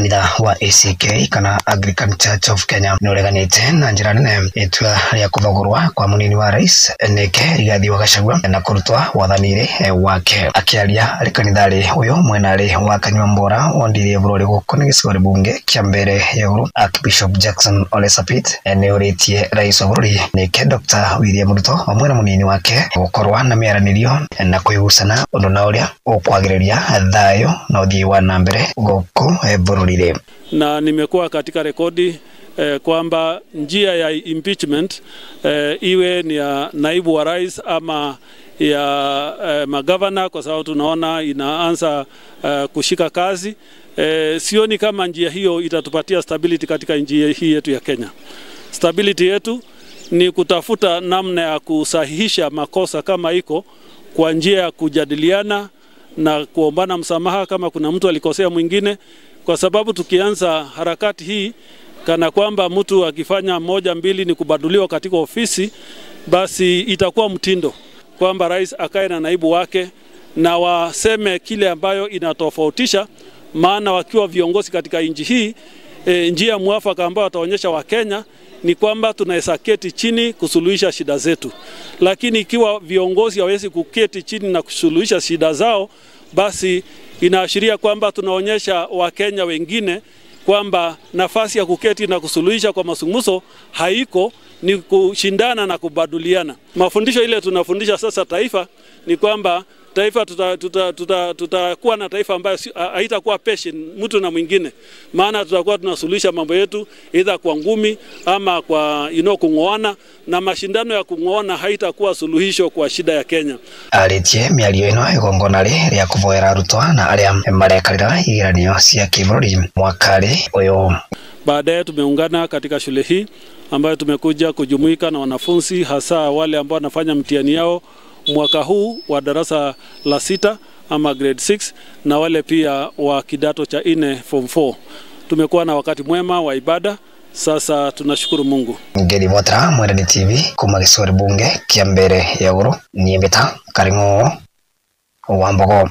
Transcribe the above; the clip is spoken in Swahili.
kanitha wa ACK kana Anglican Church of Kenya nĩ ũreganĩte na njĩra nene. Itua kå thogorwa kwa mũnini wa rais Nike Rigathi wa gacagua na kũrutwa wathani-rä wake. Akĩaria arĩ kanitharĩ ũyũ mwenarĩ wa Kanyuambora wondirie bũrũri gũkũ nĩ gĩcigo bunge a mbere ya igũrũ Archbishop Jackson Ole Sapit nĩ ũrĩtie rais wa bũrũri Nike Dr William Ruto hamwe na mũnini wake gũkorwa na mĩaranĩrio na kwĩgucana ũndũ na ũrĩa ũkwagĩrĩria thayũ na ũthii wa na mbere gũkũ bũrũri-inĩ na nimekuwa katika rekodi eh, kwamba njia ya impeachment eh, iwe ni ya naibu wa rais ama ya eh, magavana, kwa sababu tunaona inaanza eh, kushika kazi eh, sioni kama njia hiyo itatupatia stability katika nchi hii yetu ya Kenya. Stability yetu ni kutafuta namna ya kusahihisha makosa kama iko kwa njia ya kujadiliana na kuombana msamaha kama kuna mtu alikosea mwingine, kwa sababu tukianza harakati hii kana kwamba mtu akifanya moja mbili ni kubaduliwa katika ofisi, basi itakuwa mtindo kwamba rais akae na naibu wake na waseme kile ambayo inatofautisha, maana wakiwa viongozi katika nchi hii e, njia mwafaka ambayo wataonyesha Wakenya ni kwamba tunaweza keti chini kusuluhisha shida zetu, lakini ikiwa viongozi hawezi kuketi chini na kusuluhisha shida zao, basi inaashiria kwamba tunaonyesha Wakenya wengine kwamba nafasi ya kuketi na kusuluhisha kwa mazungumzo haiko, ni kushindana na kubaduliana. Mafundisho ile tunafundisha sasa taifa ni kwamba taifa tutakuwa tuta, tuta, tuta, na taifa ambayo haitakuwa patient mtu na mwingine, maana tutakuwa tunasuluhisha mambo yetu either kwa ngumi ama kwa you know, kung'oana, na mashindano ya kung'oana haitakuwa suluhisho kwa shida ya Kenya. Aritie mĩario ino igongona-rĩ rĩa kuvoera arutwo na aria marekarira igeranio cia kibururi mwakari uyu. Baadaye tumeungana katika shule hii ambayo tumekuja kujumuika na wanafunzi hasa wale ambao wanafanya mtihani yao mwaka huu wa darasa la sita ama grade 6 na wale pia wa kidato cha nne form 4. Tumekuwa na wakati mwema wa ibada, sasa tunashukuru Mungu. Ngeri Motra, Mwerani TV kuma kisori bunge kia mbere ya uru, niembeta, karingo Wambogo